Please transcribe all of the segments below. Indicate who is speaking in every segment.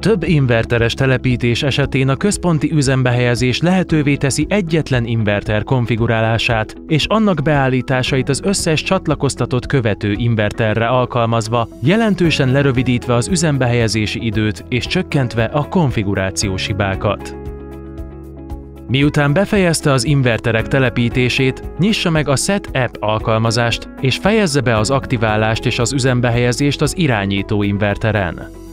Speaker 1: Több inverteres telepítés esetén a központi üzembehelyezés lehetővé teszi egyetlen inverter konfigurálását és annak beállításait az összes csatlakoztatott követő inverterre alkalmazva, jelentősen lerövidítve az üzembehelyezési időt és csökkentve a konfigurációs hibákat. Miután befejezte az inverterek telepítését, nyissa meg a Set App alkalmazást, és fejezze be az aktiválást és az üzembehelyezést az irányító inverteren.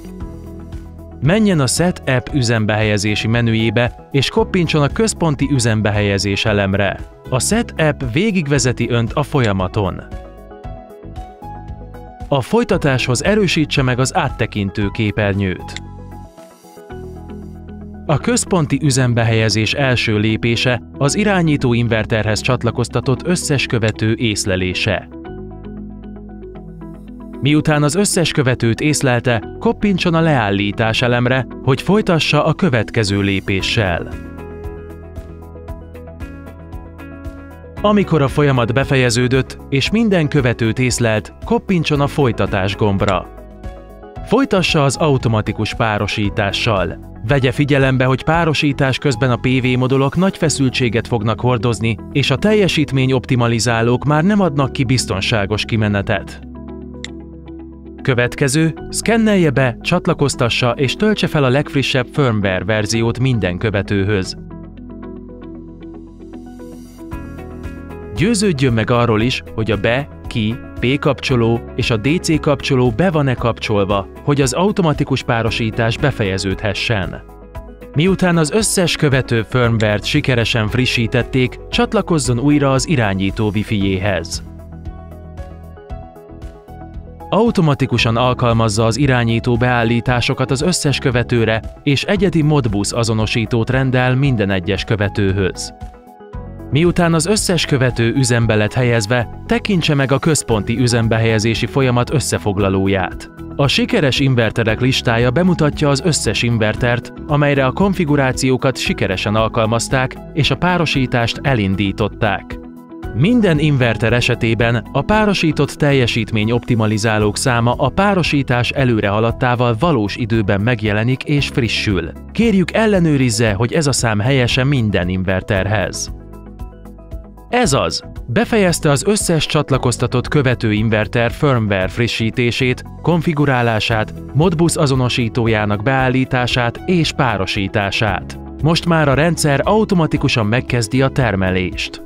Speaker 1: Menjen a Set App üzembehelyezési menüjébe, és koppintson a központi üzembehelyezés elemre. A Set App végigvezeti Önt a folyamaton. A folytatáshoz erősítse meg az áttekintő képernyőt. A központi üzembehelyezés első lépése az irányító inverterhez csatlakoztatott összes követő észlelése. Miután az összes követőt észlelte, koppintson a leállítás elemre, hogy folytassa a következő lépéssel. Amikor a folyamat befejeződött és minden követőt észlelt, koppintson a folytatás gombra. Folytassa az automatikus párosítással. Vegye figyelembe, hogy párosítás közben a PV modulok nagy feszültséget fognak hordozni, és a teljesítmény optimalizálók már nem adnak ki biztonságos kimenetet. Következő, szkennelje be, csatlakoztassa és töltse fel a legfrissebb firmware verziót minden követőhöz. Győződjön meg arról is, hogy a be, ki, P kapcsoló és a DC kapcsoló be van-e kapcsolva, hogy az automatikus párosítás befejeződhessen. Miután az összes követő firmware-t sikeresen frissítették, csatlakozzon újra az irányító Wi-Fi-jéhez. Automatikusan alkalmazza az irányító beállításokat az összes követőre, és egyedi Modbus azonosítót rendel minden egyes követőhöz. Miután az összes követő üzembe lett helyezve, tekintse meg a központi üzembehelyezési folyamat összefoglalóját. A sikeres inverterek listája bemutatja az összes invertert, amelyre a konfigurációkat sikeresen alkalmazták és a párosítást elindították. Minden inverter esetében a párosított teljesítmény optimalizálók száma a párosítás előre haladtával valós időben megjelenik és frissül. Kérjük ellenőrizze, hogy ez a szám helyesen minden inverterhez. Ez az! Befejezte az összes csatlakoztatott követő inverter firmware frissítését, konfigurálását, Modbus azonosítójának beállítását és párosítását. Most már a rendszer automatikusan megkezdi a termelést.